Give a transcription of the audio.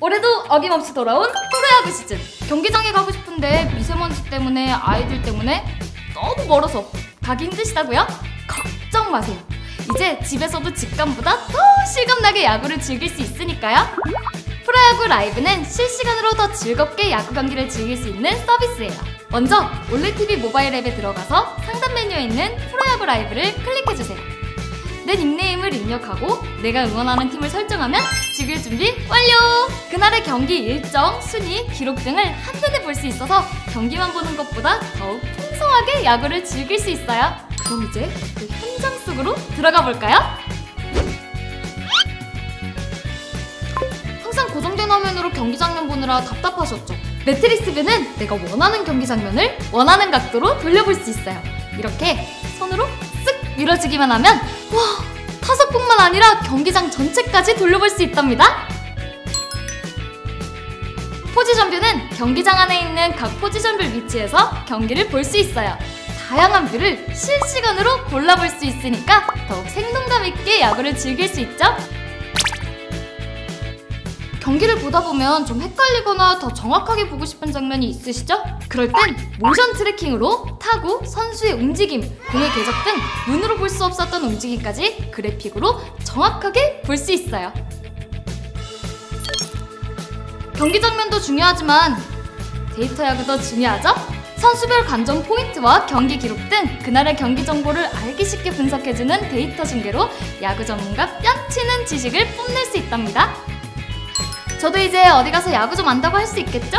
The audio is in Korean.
올해도 어김없이 돌아온 프로야구 시즌. 경기장에 가고 싶은데 미세먼지 때문에 아이들 때문에 너무 멀어서 가기 힘드시다고요? 걱정 마세요. 이제 집에서도 직감보다 더 실감나게 야구를 즐길 수 있으니까요. 프로야구 라이브는 실시간으로 더 즐겁게 야구 경기를 즐길 수 있는 서비스예요. 먼저 올레TV 모바일 앱에 들어가서 상단 메뉴에 있는 프로야구 라이브를 클릭해주세요. 내 닉네임을 입력하고 내가 응원하는 팀을 설정하면 즐길 준비 완료! 그날의 경기 일정, 순위, 기록 등을 한눈에 볼 수 있어서 경기만 보는 것보다 더욱 풍성하게 야구를 즐길 수 있어요. 그럼 이제 그 현장 속으로 들어가 볼까요? 항상 고정된 화면으로 경기 장면 보느라 답답하셨죠? Matrix View는 내가 원하는 경기 장면을 원하는 각도로 돌려볼 수 있어요. 이렇게 손으로 쓱 밀어주기만 하면 와 타석뿐만 아니라 경기장 전체까지 돌려볼 수 있답니다. 포지션 view는 경기장 안에 있는 각 포지션별 위치에서 경기를 볼 수 있어요. 다양한 view를 실시간으로 골라볼 수 있으니까 더욱 생동감 있게 야구를 즐길 수 있죠. 경기를 보다 보면 좀 헷갈리거나 더 정확하게 보고 싶은 장면이 있으시죠? 그럴 땐 motion tracking으로 타구, 선수의 움직임, 공의 궤적 등 눈으로 볼 수 없었던 움직임까지 그래픽으로 정확하게 볼 수 있어요. 경기 장면도 중요하지만 데이터 야구 도 중요하죠? 선수별 관전 포인트와 경기 기록 등 그날의 경기 정보를 알기 쉽게 분석해주는 데이터 중계로 야구 전문가 뺨치는 지식을 뽐낼 수 있답니다. 저도 이제 어디 가서 야구 좀 안다고 할 수 있겠죠?